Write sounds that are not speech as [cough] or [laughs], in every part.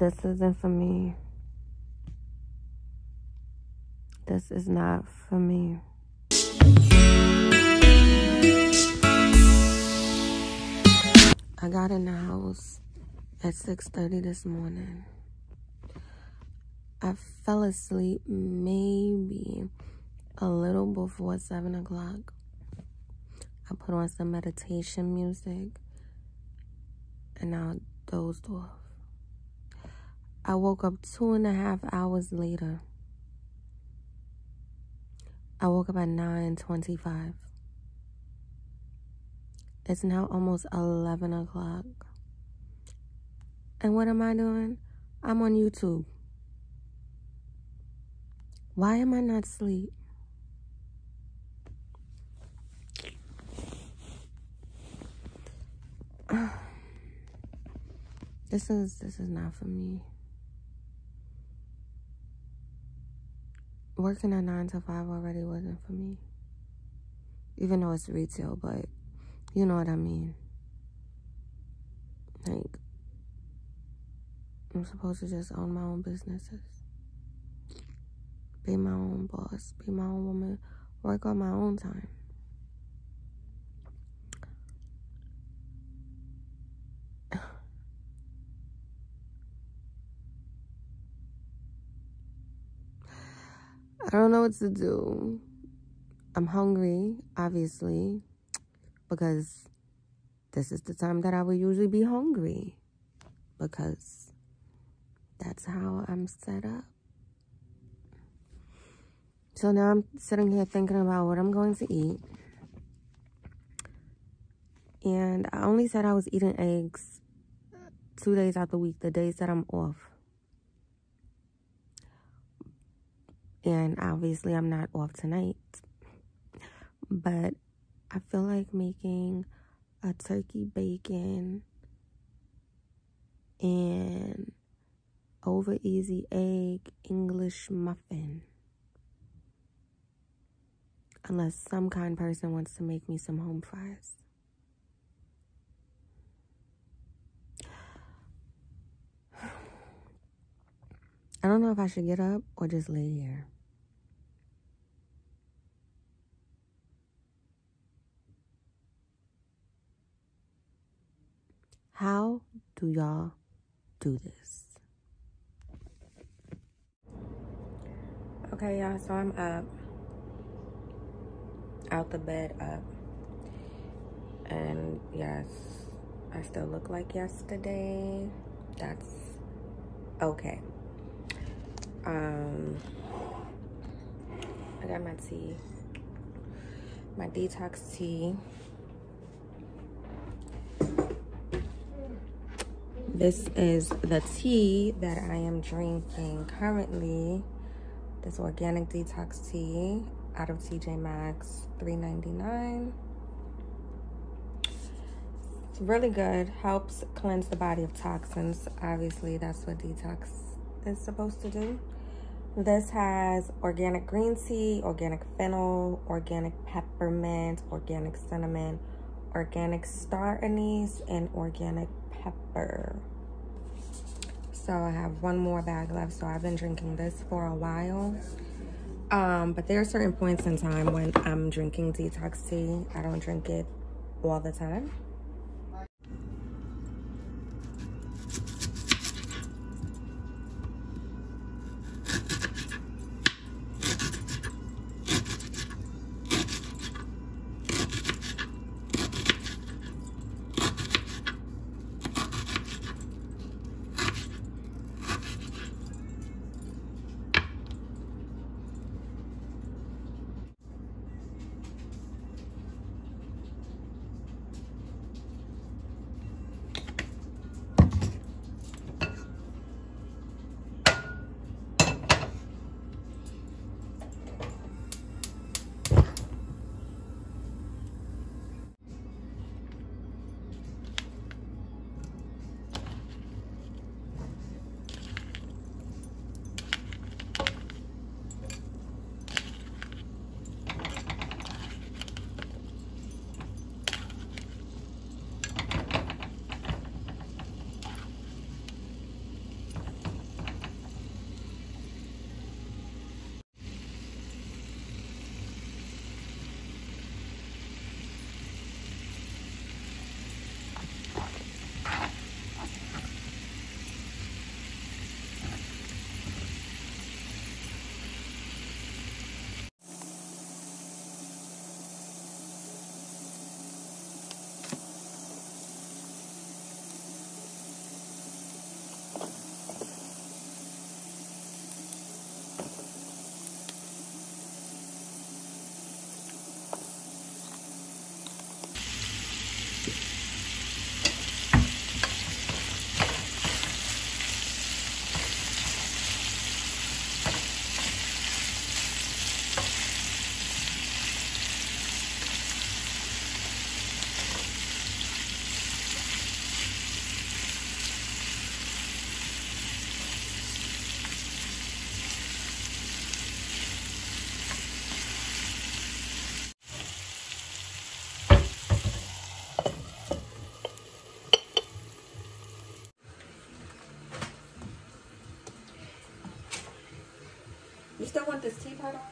this isn't for me. This is not for me. I got in the house at 6.30 this morning. I fell asleep maybe a little before 7 o'clock. I put on some meditation music and I dozed off. I woke up two and a half hours later. I woke up at 9.25. It's now almost 11 o'clock. And what am I doing? I'm on YouTube. Why am I not asleep? [sighs] this is this is not for me. Working a nine to five already wasn't for me. Even though it's retail, but you know what I mean. Like, I'm supposed to just own my own businesses. Be my own boss. Be my own woman. Work on my own time. I don't know what to do. I'm hungry, obviously because this is the time that I would usually be hungry because that's how I'm set up. So now I'm sitting here thinking about what I'm going to eat. And I only said I was eating eggs two days out of the week, the days that I'm off. And obviously, I'm not off tonight. But I feel like making a turkey bacon and over easy egg English muffin. Unless some kind person wants to make me some home fries. I don't know if I should get up or just lay here. How do y'all do this? Okay, y'all, so I'm up. Out the bed up. And yes, I still look like yesterday. That's okay. Um, I got my tea, my detox tea. This is the tea that I am drinking currently. This organic detox tea out of TJ Maxx, $3.99. It's really good. Helps cleanse the body of toxins. Obviously, that's what detox is supposed to do. This has organic green tea, organic fennel, organic peppermint, organic cinnamon, organic star anise, and organic pepper. So I have one more bag left. So I've been drinking this for a while. Um, but there are certain points in time when I'm drinking detox tea. I don't drink it all the time. still want this teapot? on?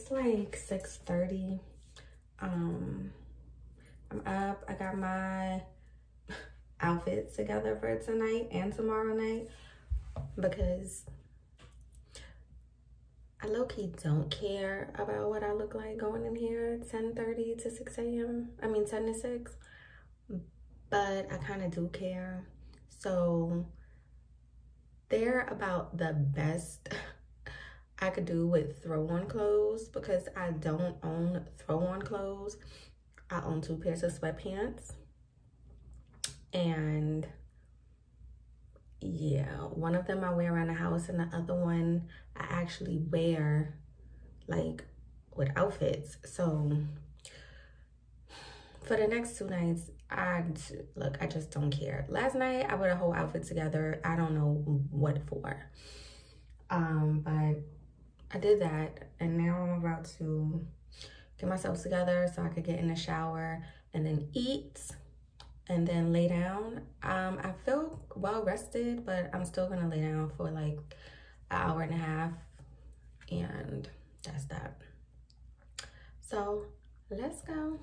It's like 6.30. Um, I'm up, I got my [laughs] outfit together for tonight and tomorrow night because I low-key don't care about what I look like going in here 10.30 to 6 a.m. I mean 10 to 6, but I kind of do care. So they're about the best [laughs] I could do with throw-on clothes because I don't own throw-on clothes. I own two pairs of sweatpants. And yeah, one of them I wear around the house and the other one I actually wear like with outfits. So for the next two nights, I look, I just don't care. Last night I put a whole outfit together. I don't know what for. Um, but I did that and now I'm about to get myself together so I could get in the shower and then eat and then lay down. Um, I feel well rested, but I'm still gonna lay down for like an hour and a half and that's that. So let's go.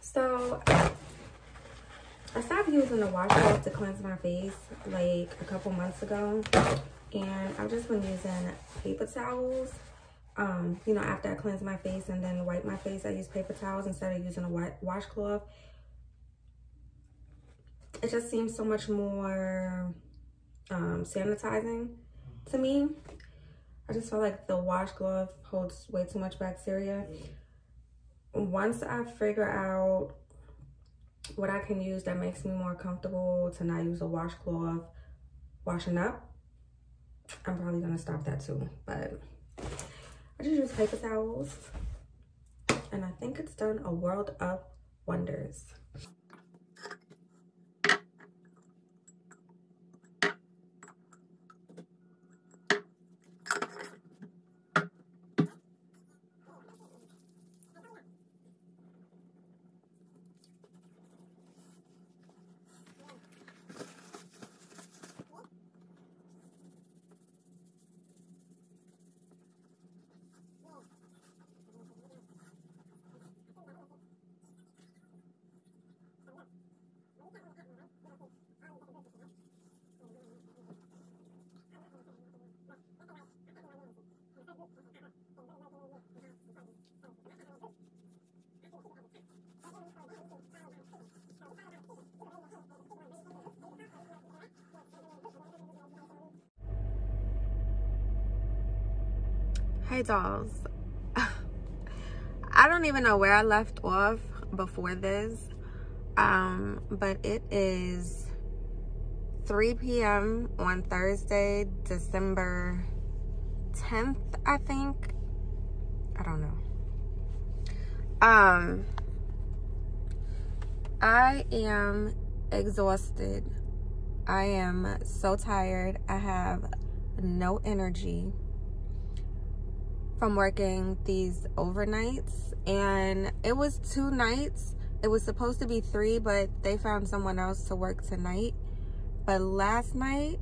So I stopped using the washcloth to cleanse my face like a couple months ago. And I've just been using paper towels. Um, you know, after I cleanse my face and then wipe my face, I use paper towels instead of using a washcloth. It just seems so much more um, sanitizing to me. I just feel like the washcloth holds way too much bacteria. Once I figure out what I can use that makes me more comfortable to not use a washcloth washing up, I'm probably gonna stop that too. But I just use paper towels and I think it's done a world of wonders. Hey dolls. [laughs] I don't even know where I left off before this. Um, but it is 3 p.m. on Thursday, December 10th, I think. I don't know. Um, I am exhausted. I am so tired. I have no energy from working these overnights. And it was two nights. It was supposed to be three but they found someone else to work tonight. But last night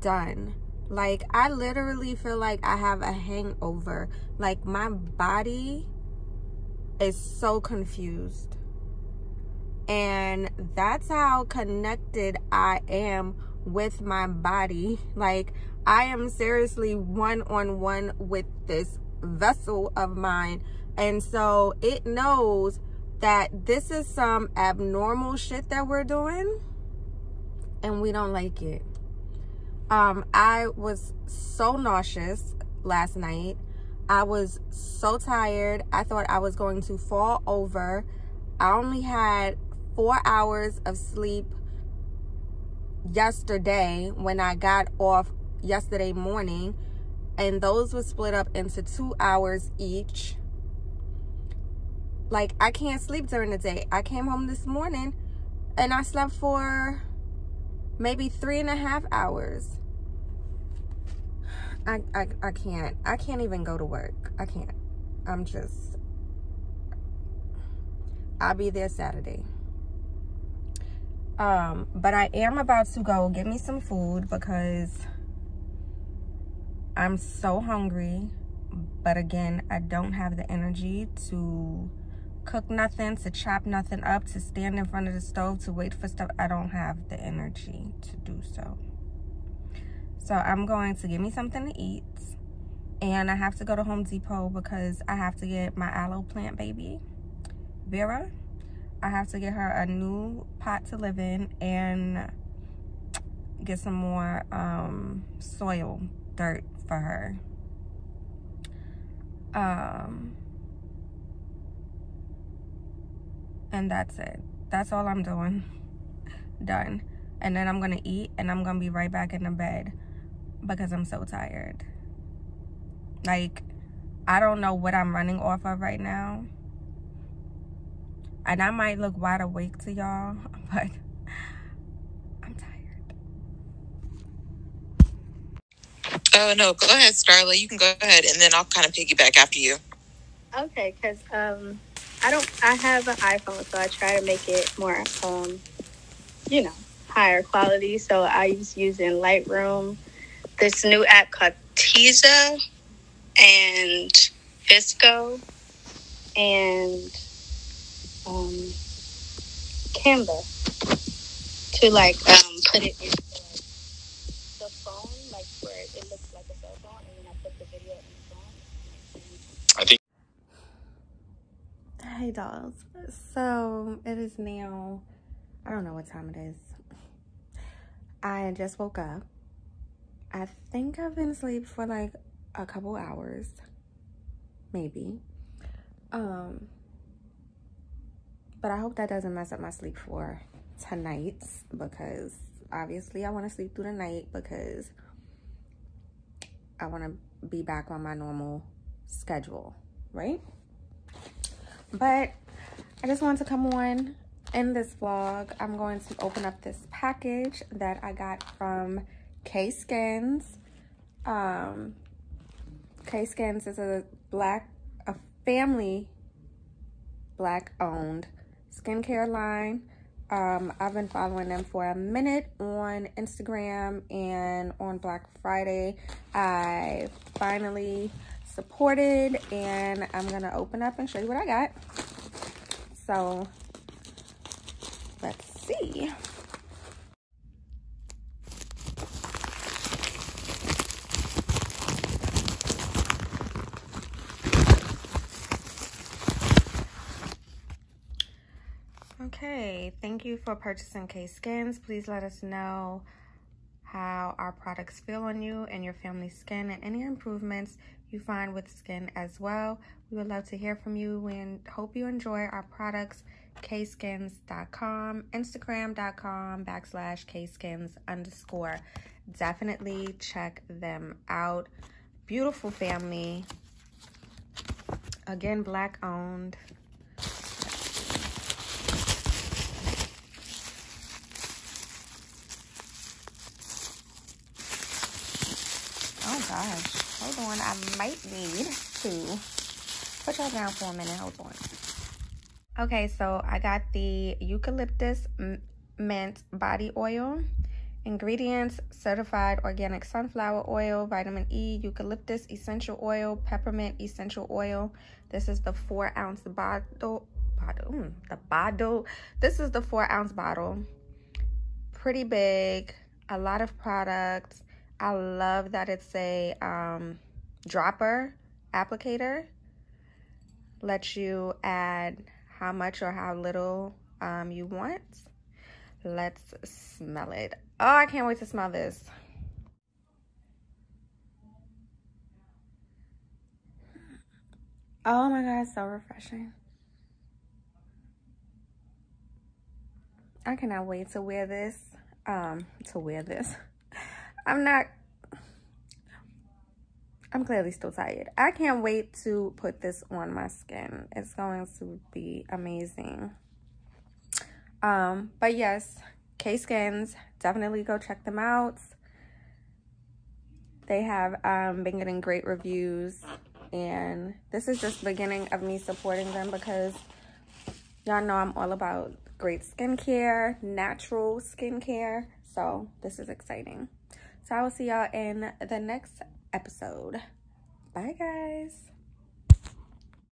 done. Like i literally feel like i have a hangover. Like my body is so confused. And that's how connected i am with my body like I am seriously one on one with this vessel of mine. And so it knows that this is some abnormal shit that we're doing and we don't like it. Um, I was so nauseous last night. I was so tired. I thought I was going to fall over. I only had four hours of sleep yesterday when I got off yesterday morning and those were split up into two hours each. Like i can't sleep during the day. I came home this morning and i slept for maybe three and a half hours. I, I i can't. I can't even go to work. I can't. I'm just i'll be there saturday um but i am about to go get me some food because I'm so hungry, but again, I don't have the energy to cook nothing, to chop nothing up, to stand in front of the stove, to wait for stuff. I don't have the energy to do so. So I'm going to give me something to eat. And I have to go to Home Depot because I have to get my aloe plant baby, Vera. I have to get her a new pot to live in and get some more um, soil, dirt for her. Um, and that's it. That's all I'm doing. [laughs] Done. And then I'm going to eat and I'm going to be right back in the bed because I'm so tired. Like, I don't know what I'm running off of right now. And I might look wide awake to y'all, [laughs] but I'm tired. Oh no, go ahead, Starla. You can go ahead, and then I'll kind of piggyback after you. Okay, because um, I don't. I have an iPhone, so I try to make it more, um, you know, higher quality. So I was using Lightroom, this new app called Tezza, and VSCO, and um, Canva to like um, put it in the phone, like where it looks like a cell phone, and then I put the video in the phone. I think. Hey dolls. So it is now, I don't know what time it is. I just woke up. I think I've been asleep for like a couple hours, maybe. Um, but I hope that doesn't mess up my sleep for tonight because obviously I want to sleep through the night because I want to be back on my normal schedule, right? But I just wanted to come on in this vlog. I'm going to open up this package that I got from K Skins. Um, K Skins is a black, a family black owned skincare line. Um, I've been following them for a minute on Instagram and on Black Friday. I finally supported and I'm gonna open up and show you what I got. So let's see. Okay, thank you for purchasing K Skins. Please let us know how our products feel on you and your family's skin and any improvements you find with skin as well. We would love to hear from you and hope you enjoy our products kskins.com, instagram.com backslash kskins underscore. Definitely check them out. Beautiful family. Again, black owned. Oh gosh, hold on. I might need to put y'all down for a minute. Hold on. Okay, so I got the eucalyptus mint body oil. Ingredients, certified organic sunflower oil, vitamin E, eucalyptus essential oil, peppermint essential oil. This is the four ounce bottle, bottle, mm, the bottle. This is the four ounce bottle. Pretty big, a lot of products. I love that it's a um, dropper applicator. Lets you add how much or how little um, you want. Let's smell it. Oh, I can't wait to smell this. Oh my God, it's so refreshing. I cannot wait to wear this. Um, to wear this. [laughs] I'm not, I'm clearly still tired. I can't wait to put this on my skin. It's going to be amazing. Um, but yes, K-Skins, definitely go check them out. They have um, been getting great reviews. And this is just the beginning of me supporting them because y'all know I'm all about great skincare, natural skincare. So this is exciting. So I will see y'all in the next episode. Bye, guys.